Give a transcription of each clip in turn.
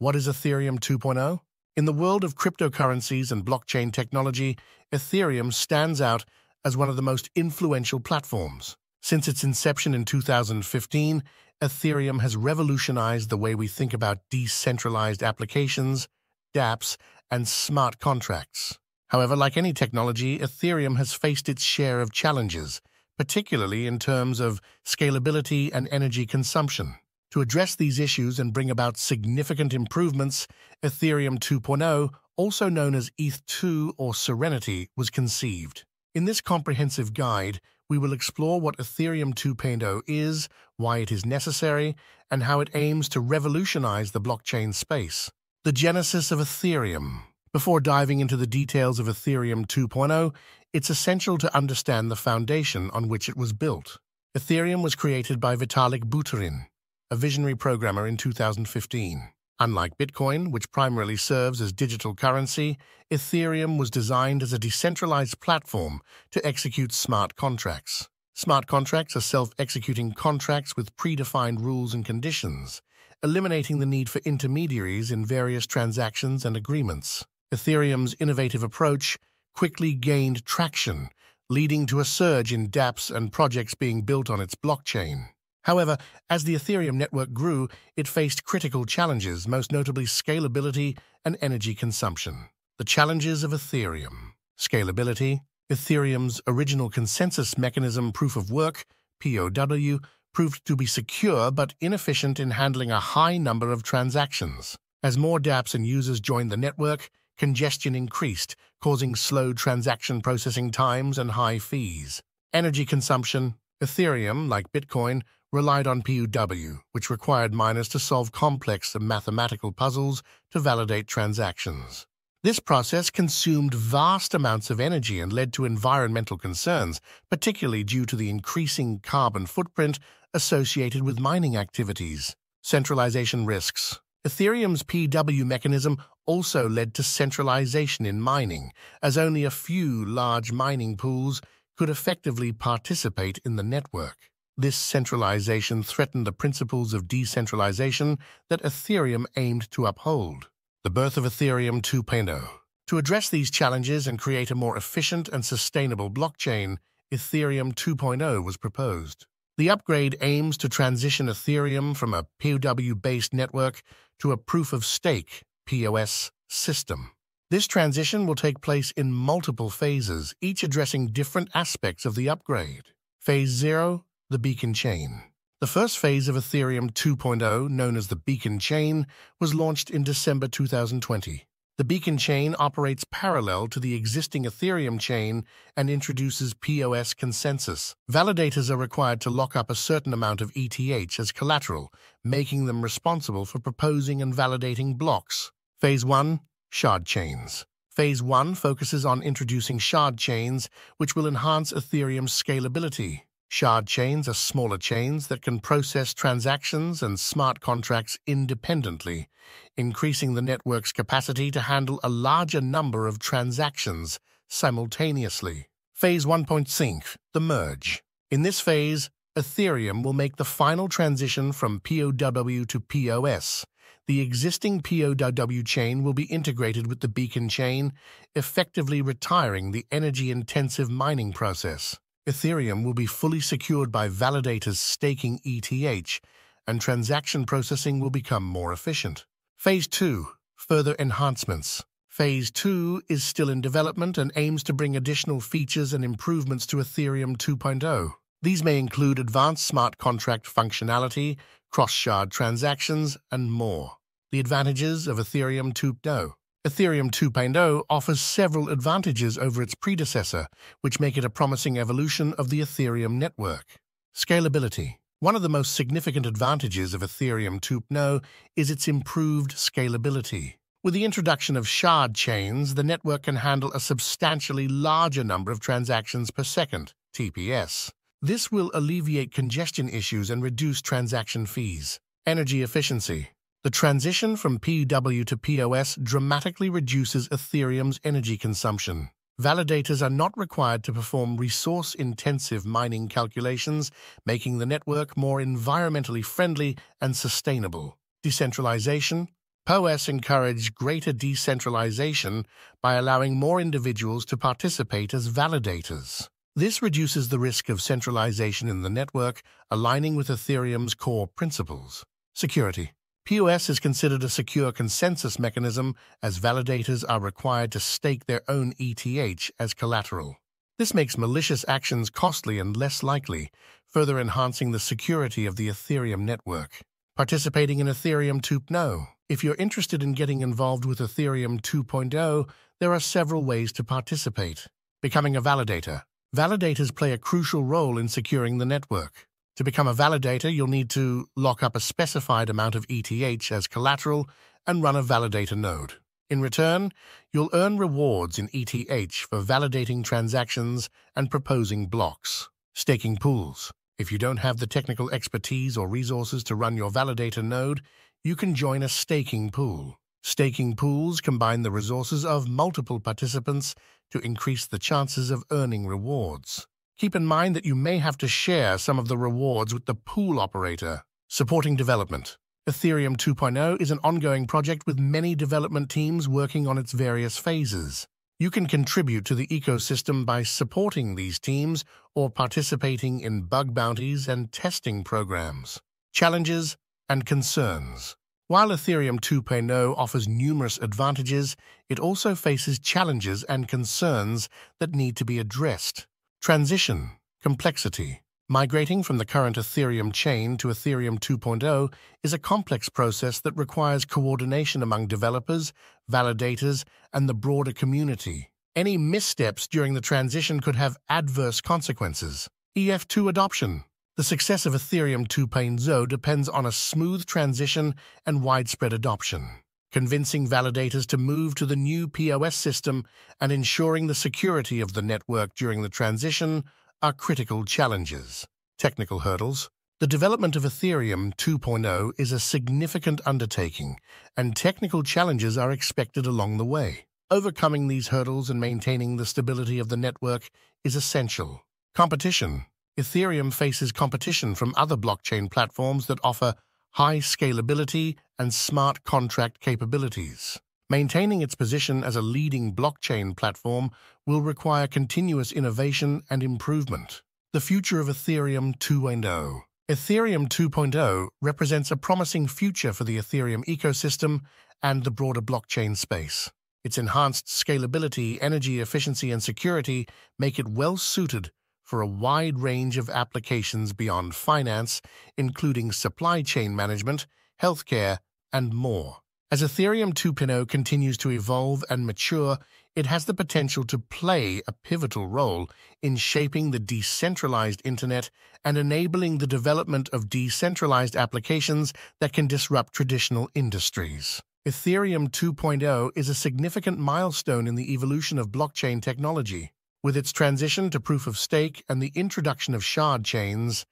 What is Ethereum 2.0? In the world of cryptocurrencies and blockchain technology, Ethereum stands out as one of the most influential platforms. Since its inception in 2015, Ethereum has revolutionized the way we think about decentralized applications, dApps, and smart contracts. However, like any technology, Ethereum has faced its share of challenges, particularly in terms of scalability and energy consumption. To address these issues and bring about significant improvements, Ethereum 2.0, also known as ETH2 or Serenity, was conceived. In this comprehensive guide, we will explore what Ethereum 2.0 is, why it is necessary, and how it aims to revolutionize the blockchain space. The genesis of Ethereum. Before diving into the details of Ethereum 2.0, it's essential to understand the foundation on which it was built. Ethereum was created by Vitalik Buterin, a visionary programmer in 2015. Unlike Bitcoin, which primarily serves as digital currency, Ethereum was designed as a decentralized platform to execute smart contracts. Smart contracts are self-executing contracts with predefined rules and conditions, eliminating the need for intermediaries in various transactions and agreements. Ethereum's innovative approach quickly gained traction, leading to a surge in dApps and projects being built on its blockchain. However, as the Ethereum network grew, it faced critical challenges, most notably scalability and energy consumption. The challenges of Ethereum. Scalability. Ethereum's original consensus mechanism proof of work, POW, proved to be secure but inefficient in handling a high number of transactions. As more dApps and users joined the network, congestion increased, causing slow transaction processing times and high fees. Energy consumption. Ethereum, like Bitcoin, relied on POW, which required miners to solve complex mathematical puzzles to validate transactions. This process consumed vast amounts of energy and led to environmental concerns, particularly due to the increasing carbon footprint associated with mining activities. Centralization risks. Ethereum's PW mechanism also led to centralization in mining, as only a few large mining pools could effectively participate in the network. This centralization threatened the principles of decentralization that Ethereum aimed to uphold. The birth of Ethereum 2.0. To address these challenges and create a more efficient and sustainable blockchain, Ethereum 2.0 was proposed. The upgrade aims to transition Ethereum from a POW-based network to a proof-of-stake POS system. This transition will take place in multiple phases, each addressing different aspects of the upgrade. Phase 0 the Beacon Chain. The first phase of Ethereum 2.0, known as the Beacon Chain, was launched in December 2020. The Beacon Chain operates parallel to the existing Ethereum chain and introduces POS consensus. Validators are required to lock up a certain amount of ETH as collateral, making them responsible for proposing and validating blocks. Phase 1 Shard Chains. Phase 1 focuses on introducing shard chains, which will enhance Ethereum's scalability. Shard chains are smaller chains that can process transactions and smart contracts independently, increasing the network's capacity to handle a larger number of transactions simultaneously. Phase 1.5, the merge. In this phase, Ethereum will make the final transition from POW to POS. The existing POW chain will be integrated with the Beacon chain, effectively retiring the energy-intensive mining process. Ethereum will be fully secured by validators staking ETH, and transaction processing will become more efficient. Phase 2. Further enhancements. Phase 2 is still in development and aims to bring additional features and improvements to Ethereum 2.0. These may include advanced smart contract functionality, cross-shard transactions, and more. The advantages of Ethereum 2.0 Ethereum 2.0 offers several advantages over its predecessor, which make it a promising evolution of the Ethereum network. Scalability. One of the most significant advantages of Ethereum 2.0 is its improved scalability. With the introduction of shard chains, the network can handle a substantially larger number of transactions per second, TPS. This will alleviate congestion issues and reduce transaction fees. Energy efficiency. The transition from PW to POS dramatically reduces Ethereum's energy consumption. Validators are not required to perform resource-intensive mining calculations, making the network more environmentally friendly and sustainable. Decentralization, POS encouraged greater decentralization by allowing more individuals to participate as validators. This reduces the risk of centralization in the network, aligning with Ethereum's core principles. Security. POS is considered a secure consensus mechanism as validators are required to stake their own ETH as collateral. This makes malicious actions costly and less likely, further enhancing the security of the Ethereum network. Participating in Ethereum 2.0 If you're interested in getting involved with Ethereum 2.0, there are several ways to participate. Becoming a validator. Validators play a crucial role in securing the network. To become a validator, you'll need to lock up a specified amount of ETH as collateral and run a validator node. In return, you'll earn rewards in ETH for validating transactions and proposing blocks. Staking pools. If you don't have the technical expertise or resources to run your validator node, you can join a staking pool. Staking pools combine the resources of multiple participants to increase the chances of earning rewards. Keep in mind that you may have to share some of the rewards with the pool operator. Supporting development. Ethereum 2.0 is an ongoing project with many development teams working on its various phases. You can contribute to the ecosystem by supporting these teams or participating in bug bounties and testing programs. Challenges and concerns. While Ethereum 2.0 offers numerous advantages, it also faces challenges and concerns that need to be addressed. Transition, complexity. Migrating from the current Ethereum chain to Ethereum 2.0 is a complex process that requires coordination among developers, validators, and the broader community. Any missteps during the transition could have adverse consequences. ETH2 adoption. The success of Ethereum 2.0 depends on a smooth transition and widespread adoption convincing validators to move to the new POS system and ensuring the security of the network during the transition are critical challenges. Technical hurdles. The development of Ethereum 2.0 is a significant undertaking, and technical challenges are expected along the way. Overcoming these hurdles and maintaining the stability of the network is essential. Competition. Ethereum faces competition from other blockchain platforms that offer high scalability, and smart contract capabilities. Maintaining its position as a leading blockchain platform will require continuous innovation and improvement. The future of Ethereum 2.0 Ethereum 2.0 represents a promising future for the Ethereum ecosystem and the broader blockchain space. Its enhanced scalability, energy efficiency, and security make it well suited for a wide range of applications beyond finance, including supply chain management, healthcare, and more. As Ethereum 2.0 continues to evolve and mature, it has the potential to play a pivotal role in shaping the decentralized internet and enabling the development of decentralized applications that can disrupt traditional industries. Ethereum 2.0 is a significant milestone in the evolution of blockchain technology. With its transition to proof of stake and the introduction of shard chains,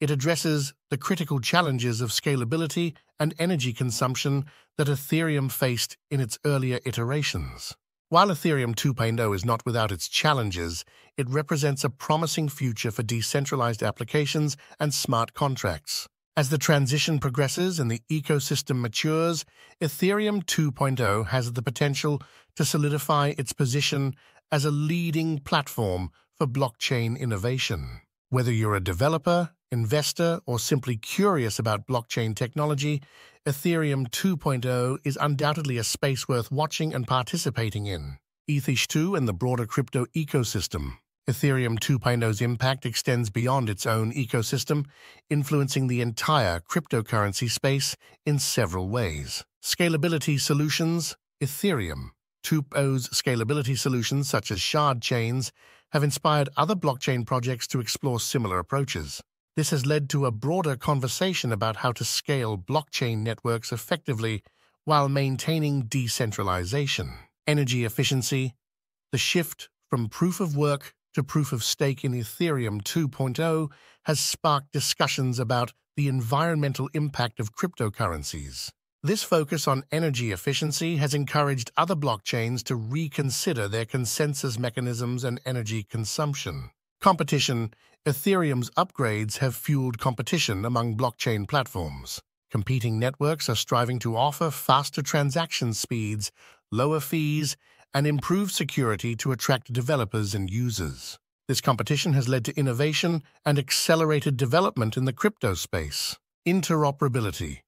it addresses the critical challenges of scalability and energy consumption that Ethereum faced in its earlier iterations. While Ethereum 2.0 is not without its challenges, it represents a promising future for decentralized applications and smart contracts. As the transition progresses and the ecosystem matures, Ethereum 2.0 has the potential to solidify its position as a leading platform for blockchain innovation. Whether you're a developer, investor, or simply curious about blockchain technology, Ethereum 2.0 is undoubtedly a space worth watching and participating in. ETH2 and the broader crypto ecosystem. Ethereum 2.0's impact extends beyond its own ecosystem, influencing the entire cryptocurrency space in several ways. Scalability solutions, Ethereum. 2.0's scalability solutions, such as shard chains, have inspired other blockchain projects to explore similar approaches. This has led to a broader conversation about how to scale blockchain networks effectively while maintaining decentralization. Energy efficiency, the shift from proof of work to proof of stake in Ethereum 2.0 has sparked discussions about the environmental impact of cryptocurrencies. This focus on energy efficiency has encouraged other blockchains to reconsider their consensus mechanisms and energy consumption. Competition Ethereum's upgrades have fueled competition among blockchain platforms. Competing networks are striving to offer faster transaction speeds, lower fees, and improved security to attract developers and users. This competition has led to innovation and accelerated development in the crypto space. Interoperability.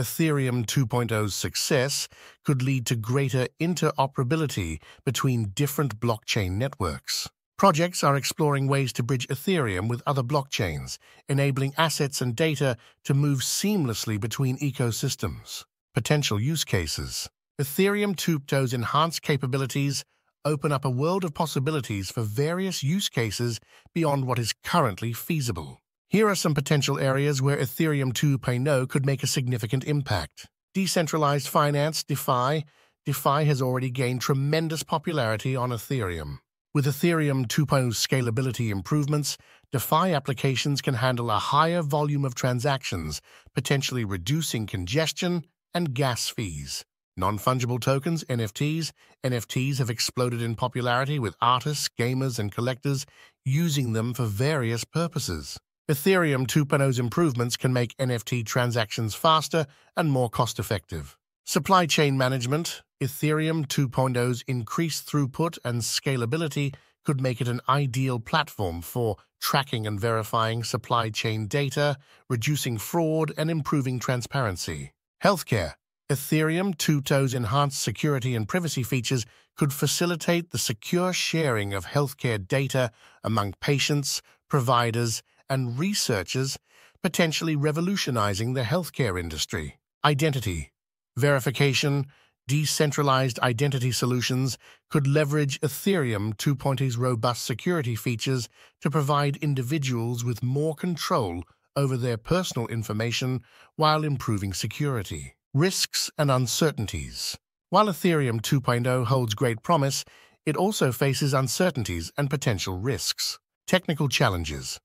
Ethereum 2.0's success could lead to greater interoperability between different blockchain networks. Projects are exploring ways to bridge Ethereum with other blockchains, enabling assets and data to move seamlessly between ecosystems. Potential use cases. Ethereum 2.0's enhanced capabilities open up a world of possibilities for various use cases beyond what is currently feasible. Here are some potential areas where Ethereum 2.0 could make a significant impact. Decentralized finance, DeFi. DeFi has already gained tremendous popularity on Ethereum. With Ethereum 2.0 scalability improvements, DeFi applications can handle a higher volume of transactions, potentially reducing congestion and gas fees. Non-fungible tokens, NFTs. NFTs have exploded in popularity with artists, gamers, and collectors using them for various purposes. Ethereum 2.0's improvements can make NFT transactions faster and more cost-effective. Supply chain management, Ethereum 2.0's increased throughput and scalability could make it an ideal platform for tracking and verifying supply chain data, reducing fraud, and improving transparency. Healthcare. Ethereum 2.0's enhanced security and privacy features could facilitate the secure sharing of healthcare data among patients, providers, and researchers, potentially revolutionizing the healthcare industry. Identity. Verification, decentralized identity solutions could leverage Ethereum 2.0's robust security features to provide individuals with more control over their personal information while improving security. Risks and uncertainties. While Ethereum 2.0 holds great promise, it also faces uncertainties and potential risks. Technical challenges.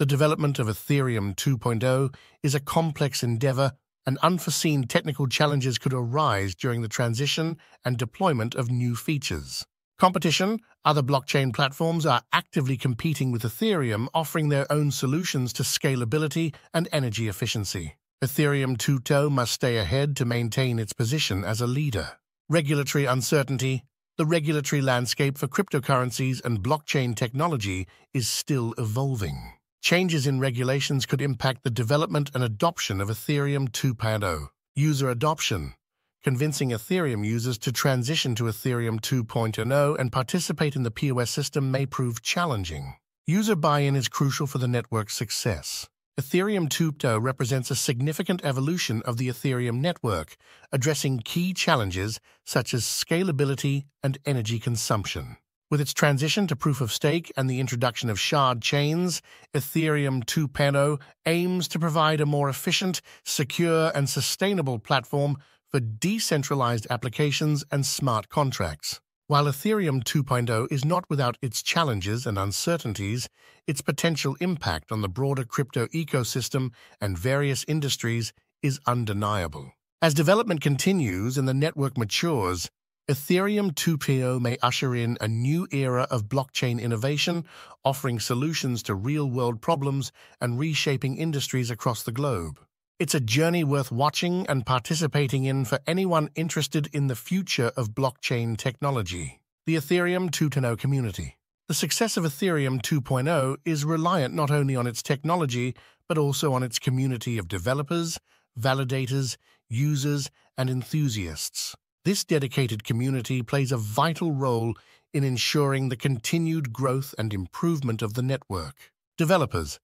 The development of Ethereum 2.0 is a complex endeavor and unforeseen technical challenges could arise during the transition and deployment of new features. Competition, other blockchain platforms are actively competing with Ethereum, offering their own solutions to scalability and energy efficiency. Ethereum 2.0 must stay ahead to maintain its position as a leader. Regulatory uncertainty. The regulatory landscape for cryptocurrencies and blockchain technology is still evolving. Changes in regulations could impact the development and adoption of Ethereum 2.0. User adoption, convincing Ethereum users to transition to Ethereum 2.0 and participate in the POS system may prove challenging. User buy-in is crucial for the network's success. Ethereum 2.0 represents a significant evolution of the Ethereum network, addressing key challenges such as scalability and energy consumption. With its transition to proof of stake and the introduction of shard chains, Ethereum 2.0 aims to provide a more efficient, secure, and sustainable platform for decentralized applications and smart contracts. While Ethereum 2.0 is not without its challenges and uncertainties, its potential impact on the broader crypto ecosystem and various industries is undeniable. As development continues and the network matures, Ethereum 2.0 may usher in a new era of blockchain innovation, offering solutions to real-world problems and reshaping industries across the globe. It's a journey worth watching and participating in for anyone interested in the future of blockchain technology. The Ethereum 2.0 community. The success of Ethereum 2.0 is reliant not only on its technology, but also on its community of developers, validators, users, and enthusiasts. This dedicated community plays a vital role in ensuring the continued growth and improvement of the network. Developers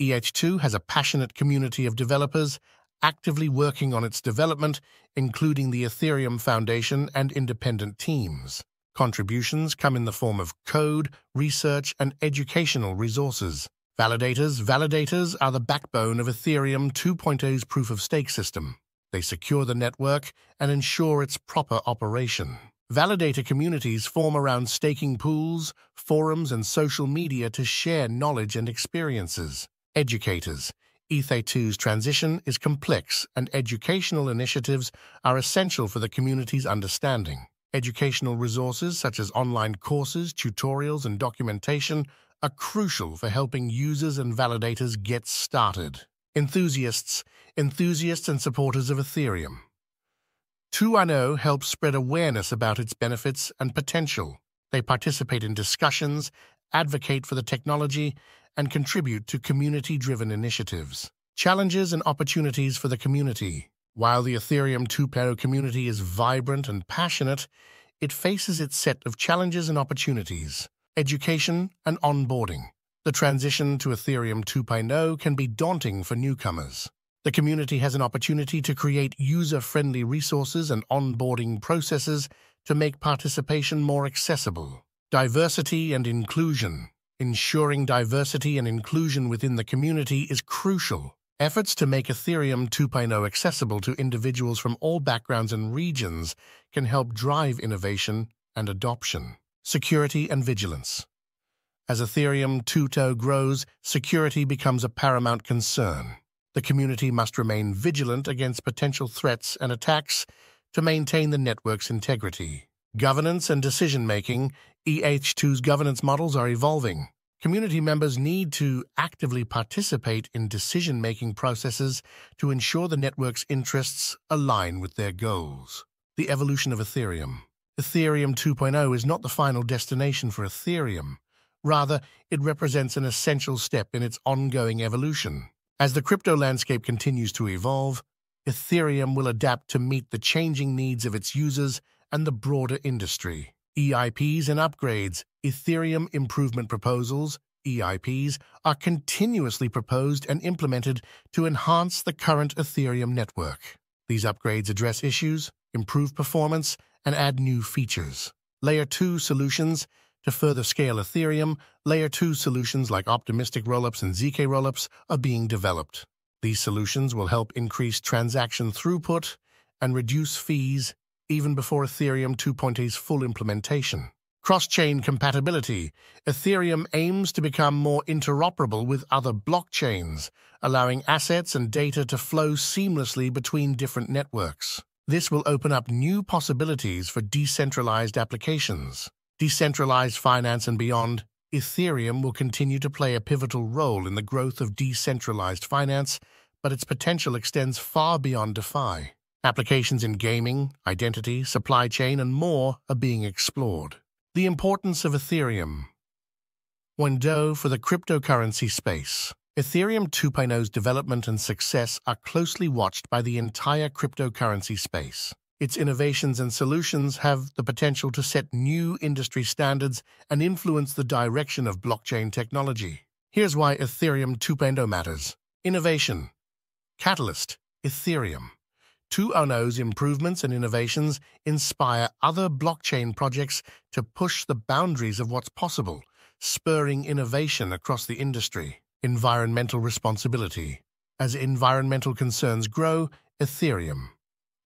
ETH2 has a passionate community of developers actively working on its development, including the Ethereum Foundation and independent teams. Contributions come in the form of code, research, and educational resources. Validators Validators are the backbone of Ethereum 2.0's proof-of-stake system. They secure the network and ensure its proper operation. Validator communities form around staking pools, forums, and social media to share knowledge and experiences. Educators. ETH2's transition is complex, and educational initiatives are essential for the community's understanding. Educational resources such as online courses, tutorials, and documentation are crucial for helping users and validators get started. Enthusiasts, enthusiasts and supporters of Ethereum. 2.0 helps spread awareness about its benefits and potential. They participate in discussions, advocate for the technology, and contribute to community-driven initiatives. Challenges and opportunities for the community. While the Ethereum 2.0 community is vibrant and passionate, it faces its set of challenges and opportunities. Education and onboarding. The transition to Ethereum 2.0 can be daunting for newcomers. The community has an opportunity to create user-friendly resources and onboarding processes to make participation more accessible. Diversity and inclusion. Ensuring diversity and inclusion within the community is crucial. Efforts to make Ethereum 2.0 accessible to individuals from all backgrounds and regions can help drive innovation and adoption. Security and vigilance. As Ethereum 2.0 grows, security becomes a paramount concern. The community must remain vigilant against potential threats and attacks to maintain the network's integrity. Governance and decision-making, ETH2's governance models are evolving. Community members need to actively participate in decision-making processes to ensure the network's interests align with their goals. The evolution of Ethereum. Ethereum 2.0 is not the final destination for Ethereum. Rather, it represents an essential step in its ongoing evolution. As the crypto landscape continues to evolve, Ethereum will adapt to meet the changing needs of its users and the broader industry. EIPs and upgrades, Ethereum Improvement Proposals, EIPs, are continuously proposed and implemented to enhance the current Ethereum network. These upgrades address issues, improve performance, and add new features. Layer 2 solutions to further scale Ethereum, Layer 2 solutions like optimistic rollups and ZK rollups are being developed. These solutions will help increase transaction throughput and reduce fees even before Ethereum 2.0's full implementation. Cross-chain compatibility. Ethereum aims to become more interoperable with other blockchains, allowing assets and data to flow seamlessly between different networks. This will open up new possibilities for decentralized applications decentralized finance and beyond, Ethereum will continue to play a pivotal role in the growth of decentralized finance, but its potential extends far beyond DeFi. Applications in gaming, identity, supply chain, and more are being explored. The importance of Ethereum. Window for the cryptocurrency space. Ethereum 2.0's development and success are closely watched by the entire cryptocurrency space. Its innovations and solutions have the potential to set new industry standards and influence the direction of blockchain technology. Here's why Ethereum 2.0 matters. Innovation. Catalyst. Ethereum. 2.0's improvements and innovations inspire other blockchain projects to push the boundaries of what's possible, spurring innovation across the industry. Environmental responsibility. As environmental concerns grow, Ethereum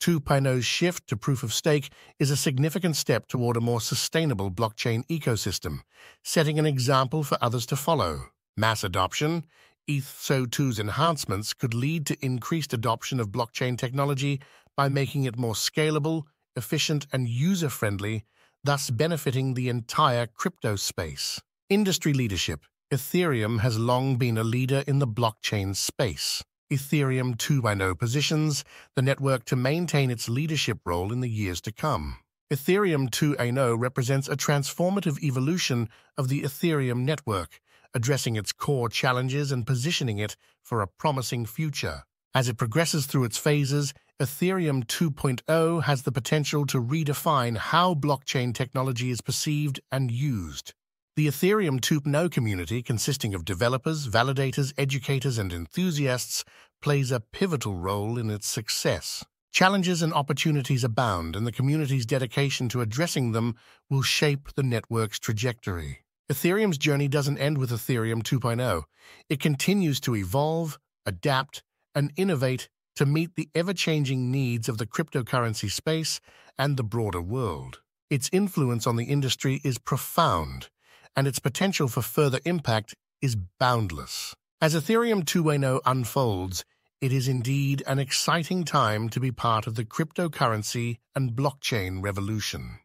2.0's shift to proof of stake is a significant step toward a more sustainable blockchain ecosystem, setting an example for others to follow. Mass adoption, ETH2's enhancements could lead to increased adoption of blockchain technology by making it more scalable, efficient, and user-friendly, thus benefiting the entire crypto space. Industry leadership. Ethereum has long been a leader in the blockchain space. Ethereum 2.0 positions the network to maintain its leadership role in the years to come. Ethereum 2.0 represents a transformative evolution of the Ethereum network, addressing its core challenges and positioning it for a promising future. As it progresses through its phases, Ethereum 2.0 has the potential to redefine how blockchain technology is perceived and used. The Ethereum 2.0 community, consisting of developers, validators, educators, and enthusiasts, plays a pivotal role in its success. Challenges and opportunities abound, and the community's dedication to addressing them will shape the network's trajectory. Ethereum's journey doesn't end with Ethereum 2.0. It continues to evolve, adapt, and innovate to meet the ever-changing needs of the cryptocurrency space and the broader world. Its influence on the industry is profound, and its potential for further impact is boundless. As Ethereum 2.0 unfolds, it is indeed an exciting time to be part of the cryptocurrency and blockchain revolution.